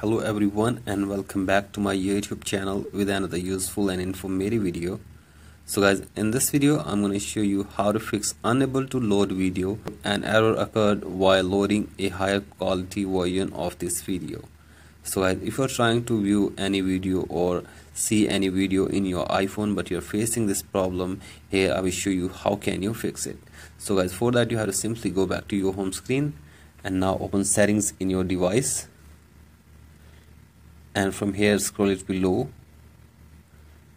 hello everyone and welcome back to my youtube channel with another useful and informative video. So guys in this video i'm going to show you how to fix unable to load video an error occurred while loading a higher quality version of this video. So guys if you're trying to view any video or see any video in your iphone but you're facing this problem here i will show you how can you fix it. So guys for that you have to simply go back to your home screen and now open settings in your device and from here scroll it below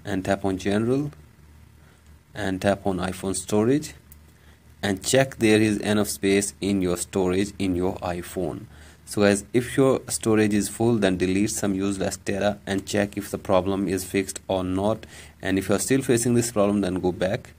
and tap on general and tap on iPhone storage and check there is enough space in your storage in your iPhone. So guys if your storage is full then delete some useless data and check if the problem is fixed or not. And if you are still facing this problem then go back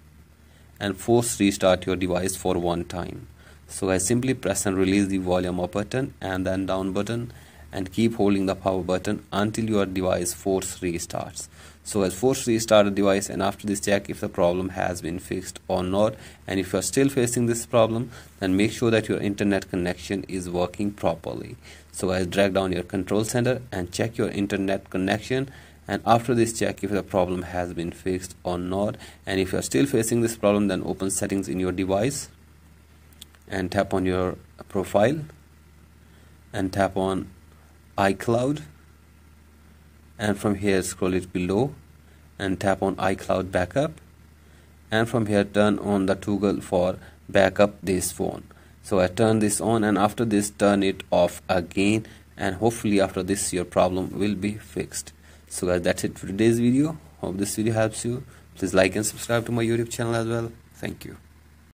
and force restart your device for one time. So I simply press and release the volume up button and then down button and keep holding the power button until your device force restarts. So as force restart the device and after this check if the problem has been fixed or not and if you are still facing this problem then make sure that your internet connection is working properly. So guys drag down your control center and check your internet connection and after this check if the problem has been fixed or not and if you are still facing this problem then open settings in your device and tap on your profile and tap on iCloud and from here scroll it below and tap on iCloud backup. And from here turn on the toggle for backup this phone. So I turn this on and after this turn it off again. And hopefully after this your problem will be fixed. So guys that's it for today's video. Hope this video helps you. Please like and subscribe to my youtube channel as well. Thank you